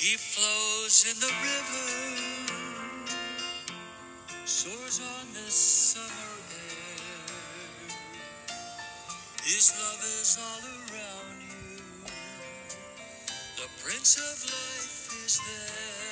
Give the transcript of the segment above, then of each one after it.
He flows in the river, soars on the summer air. His love is all around you. The Prince of Life is there.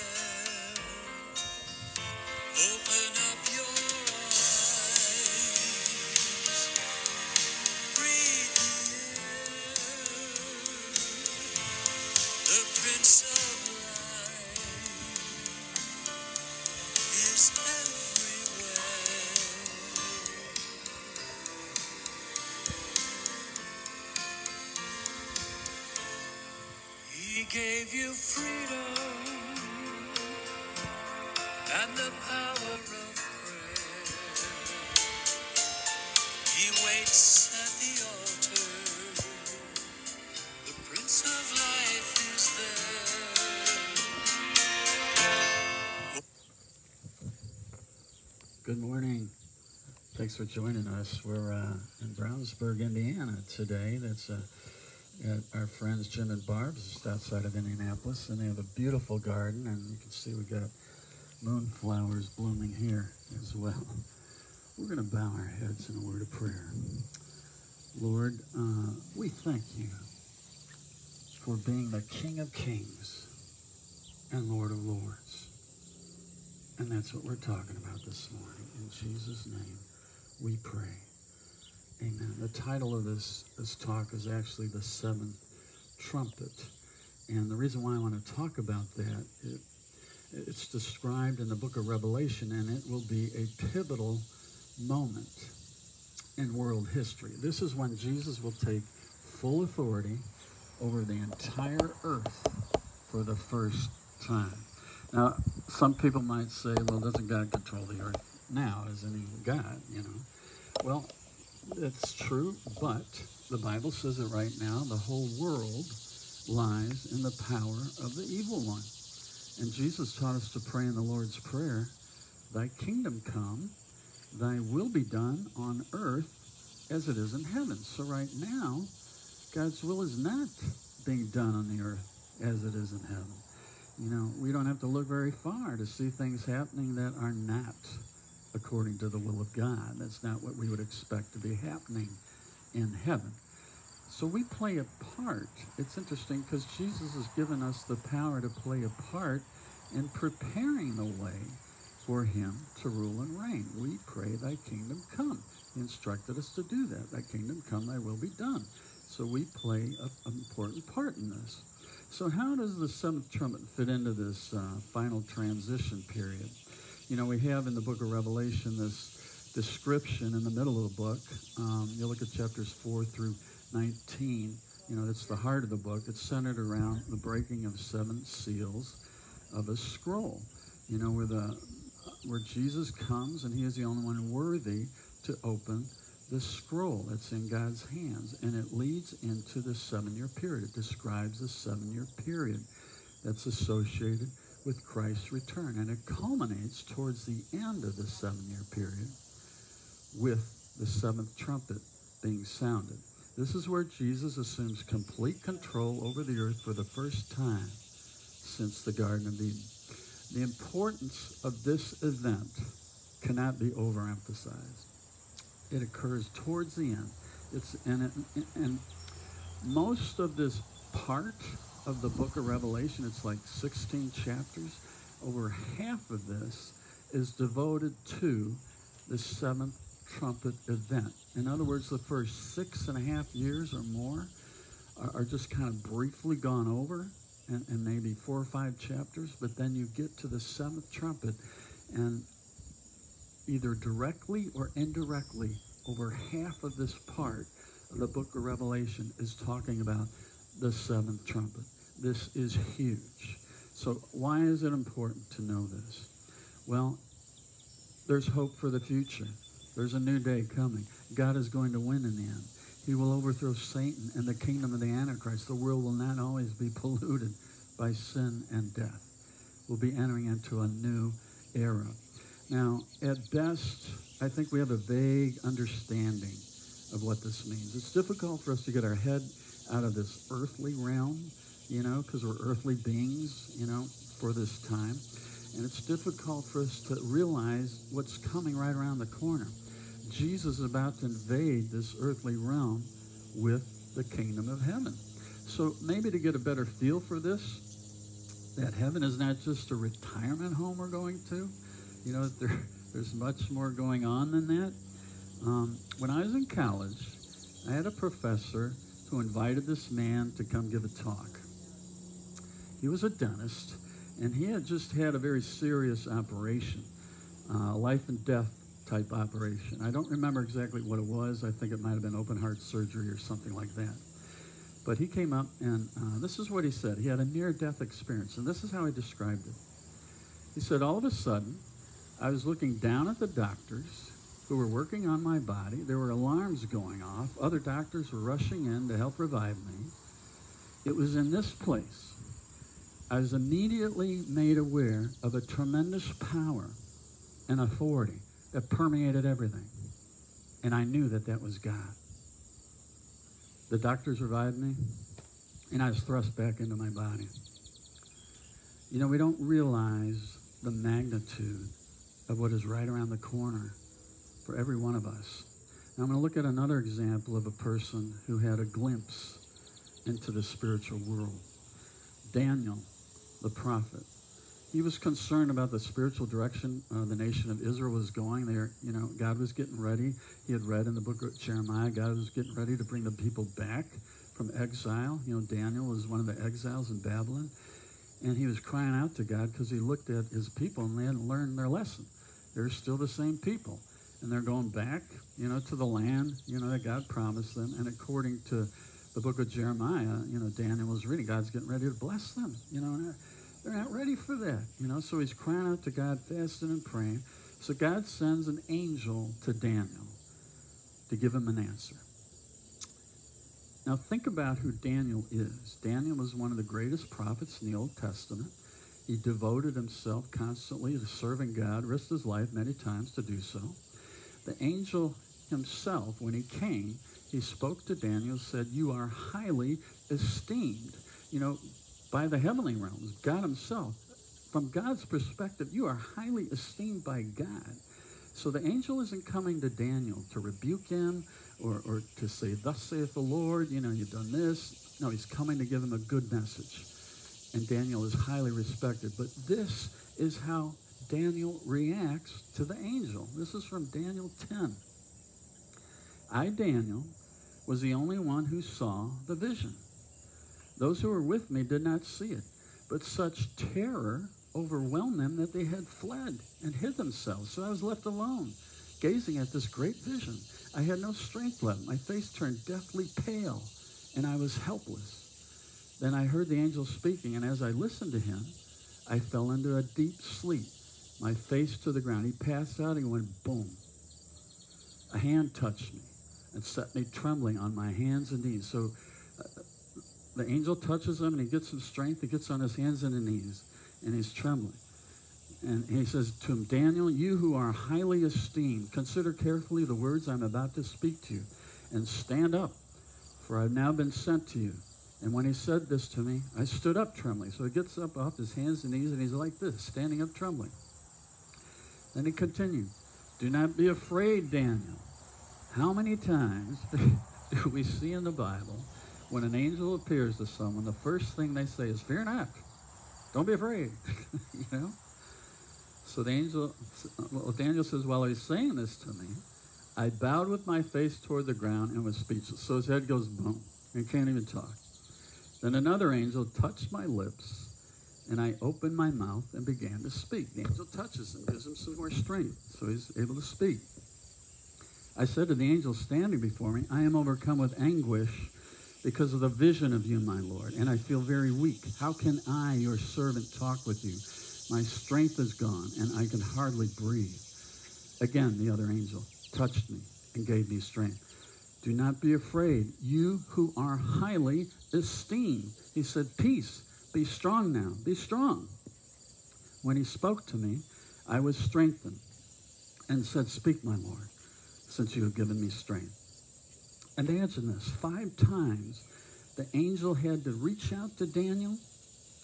Good morning. Thanks for joining us. We're uh, in Brownsburg, Indiana today. That's uh, at our friends Jim and Barb's just outside of Indianapolis, and they have a beautiful garden, and you can see we've got moonflowers blooming here as well. We're going to bow our heads in a word of prayer. Lord, uh, we thank you for being the King of Kings and Lord of Lords. And that's what we're talking about this morning. In Jesus' name, we pray. Amen. The title of this, this talk is actually The Seventh Trumpet. And the reason why I want to talk about that, it, it's described in the book of Revelation, and it will be a pivotal moment in world history. This is when Jesus will take full authority over the entire earth for the first time. Now, some people might say, well, doesn't God control the earth now? Isn't he God, you know? Well, that's true, but the Bible says it right now. The whole world lies in the power of the evil one. And Jesus taught us to pray in the Lord's Prayer, Thy kingdom come, Thy will be done on earth as it is in heaven. So right now, God's will is not being done on the earth as it is in heaven. You know, we don't have to look very far to see things happening that are not according to the will of God. That's not what we would expect to be happening in heaven. So we play a part. It's interesting because Jesus has given us the power to play a part in preparing the way for him to rule and reign. We pray, Thy kingdom come. He instructed us to do that. Thy kingdom come, Thy will be done. So we play an important part in this. So, how does the seventh trumpet fit into this uh, final transition period? You know, we have in the book of Revelation this description in the middle of the book. Um, you look at chapters 4 through 19. You know, it's the heart of the book. It's centered around the breaking of seven seals of a scroll. You know, where the where Jesus comes and he is the only one worthy to open the scroll that's in God's hands, and it leads into the seven-year period. It describes the seven-year period that's associated with Christ's return, and it culminates towards the end of the seven-year period with the seventh trumpet being sounded. This is where Jesus assumes complete control over the earth for the first time since the Garden of Eden. The importance of this event cannot be overemphasized. It occurs towards the end. It's and it, and most of this part of the book of Revelation, it's like 16 chapters. Over half of this is devoted to the seventh trumpet event. In other words, the first six and a half years or more are, are just kind of briefly gone over, and, and maybe four or five chapters, but then you get to the seventh trumpet, and either directly or indirectly, over half of this part of the book of Revelation is talking about the seventh trumpet. This is huge. So, why is it important to know this? Well, there's hope for the future. There's a new day coming. God is going to win in the end. He will overthrow Satan and the kingdom of the Antichrist. The world will not always be polluted by sin and death. We'll be entering into a new era. Now, at best, I think we have a vague understanding of what this means. It's difficult for us to get our head out of this earthly realm, you know, because we're earthly beings, you know, for this time. And it's difficult for us to realize what's coming right around the corner. Jesus is about to invade this earthly realm with the kingdom of heaven. So maybe to get a better feel for this, that heaven is not just a retirement home we're going to. You know, there, there's much more going on than that. Um, when I was in college, I had a professor who invited this man to come give a talk. He was a dentist, and he had just had a very serious operation, uh, life and death type operation. I don't remember exactly what it was. I think it might have been open heart surgery or something like that. But he came up, and uh, this is what he said. He had a near death experience, and this is how he described it. He said, All of a sudden, I was looking down at the doctors who were working on my body. There were alarms going off. Other doctors were rushing in to help revive me. It was in this place I was immediately made aware of a tremendous power and authority that permeated everything. And I knew that that was God. The doctors revived me, and I was thrust back into my body. You know, we don't realize the magnitude of what is right around the corner for every one of us. Now, I'm going to look at another example of a person who had a glimpse into the spiritual world. Daniel, the prophet. He was concerned about the spiritual direction uh, the nation of Israel was going. There, you know, God was getting ready. He had read in the book of Jeremiah, God was getting ready to bring the people back from exile. You know, Daniel was one of the exiles in Babylon. And he was crying out to God because he looked at his people and they hadn't learned their lesson. They're still the same people. And they're going back, you know, to the land, you know, that God promised them. And according to the book of Jeremiah, you know, Daniel was reading, God's getting ready to bless them, you know, and they're not ready for that, you know. So he's crying out to God, fasting and praying. So God sends an angel to Daniel to give him an answer. Now think about who Daniel is. Daniel was one of the greatest prophets in the Old Testament. He devoted himself constantly to serving God, risked his life many times to do so. The angel himself, when he came, he spoke to Daniel, said, You are highly esteemed. You know, by the heavenly realms, God Himself. From God's perspective, you are highly esteemed by God. So the angel isn't coming to Daniel to rebuke him or, or to say, Thus saith the Lord, you know, you've done this. No, he's coming to give him a good message. And Daniel is highly respected. But this is how Daniel reacts to the angel. This is from Daniel 10. I, Daniel, was the only one who saw the vision. Those who were with me did not see it, but such terror overwhelmed them that they had fled and hid themselves. So I was left alone, gazing at this great vision. I had no strength left. My face turned deathly pale, and I was helpless. Then I heard the angel speaking, and as I listened to him, I fell into a deep sleep, my face to the ground. He passed out, and he went boom. A hand touched me and set me trembling on my hands and knees. So uh, the angel touches him and he gets some strength. He gets on his hands and his knees and he's trembling. And he says to him, Daniel, you who are highly esteemed, consider carefully the words I'm about to speak to you and stand up, for I've now been sent to you. And when he said this to me, I stood up trembling. So he gets up off his hands and knees and he's like this, standing up trembling. Then he continued, Do not be afraid, Daniel. How many times do we see in the Bible when an angel appears to someone, the first thing they say is, Fear not. Don't be afraid. you know? So the angel, well, Daniel says, while he's saying this to me, I bowed with my face toward the ground and was speechless. So his head goes boom. He can't even talk. Then another angel touched my lips, and I opened my mouth and began to speak. The angel touches him, gives him some more strength, so he's able to speak. I said to the angel standing before me, I am overcome with anguish because of the vision of you, my Lord, and I feel very weak. How can I, your servant, talk with you? My strength is gone, and I can hardly breathe. Again, the other angel touched me and gave me strength. Do not be afraid, you who are highly esteemed. He said, Peace, be strong now, be strong. When he spoke to me, I was strengthened and said, Speak, my Lord, since you have given me strength. Imagine this five times the angel had to reach out to Daniel,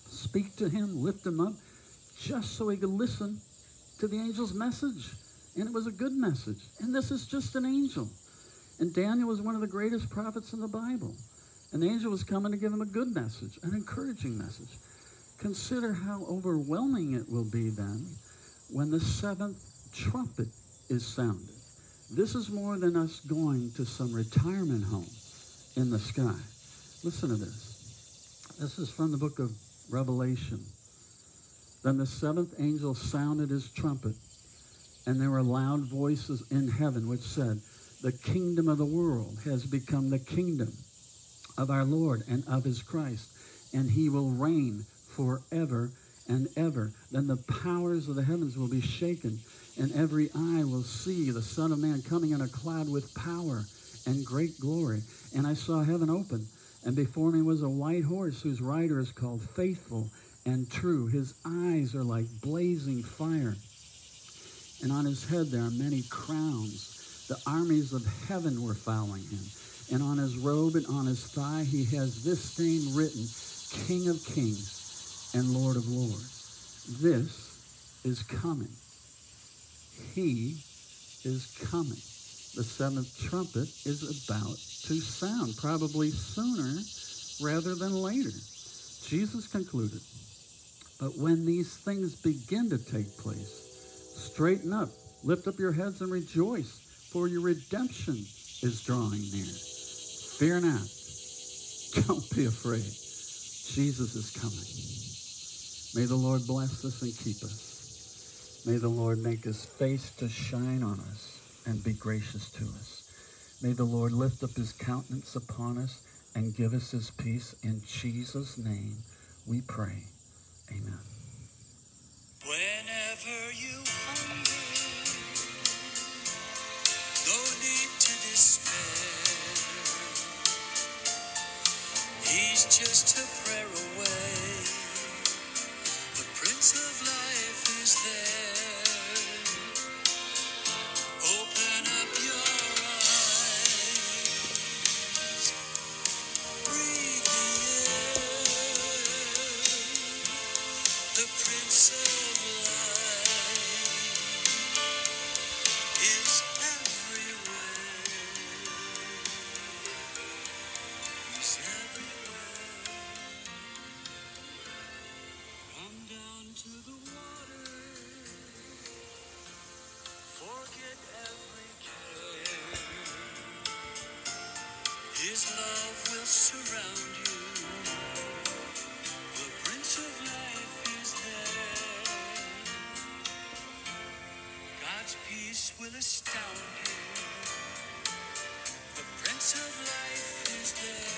speak to him, lift him up, just so he could listen to the angel's message. And it was a good message. And this is just an angel. And Daniel was one of the greatest prophets in the Bible. An angel was coming to give him a good message, an encouraging message. Consider how overwhelming it will be then when the seventh trumpet is sounded. This is more than us going to some retirement home in the sky. Listen to this. This is from the book of Revelation. Then the seventh angel sounded his trumpet, and there were loud voices in heaven which said, The kingdom of the world has become the kingdom of our Lord and of his Christ, and he will reign forever and ever. Then the powers of the heavens will be shaken, and every eye will see the Son of Man coming in a cloud with power and great glory. And I saw heaven open, and before me was a white horse whose rider is called Faithful and True. His eyes are like blazing fire, and on his head there are many crowns. The armies of heaven were following him. And on his robe and on his thigh he has this name written King of Kings and Lord of Lords. This is coming. He is coming. The seventh trumpet is about to sound, probably sooner rather than later. Jesus concluded, But when these things begin to take place, straighten up, lift up your heads and rejoice, for your redemption is drawing near. Fear not. Don't be afraid. Jesus is coming. May the Lord bless us and keep us. May the Lord make his face to shine on us and be gracious to us. May the Lord lift up his countenance upon us and give us his peace. In Jesus' name we pray. Amen. Whenever Just a prayer away. The Prince of Life is there. will astound you. The Prince of Life is there.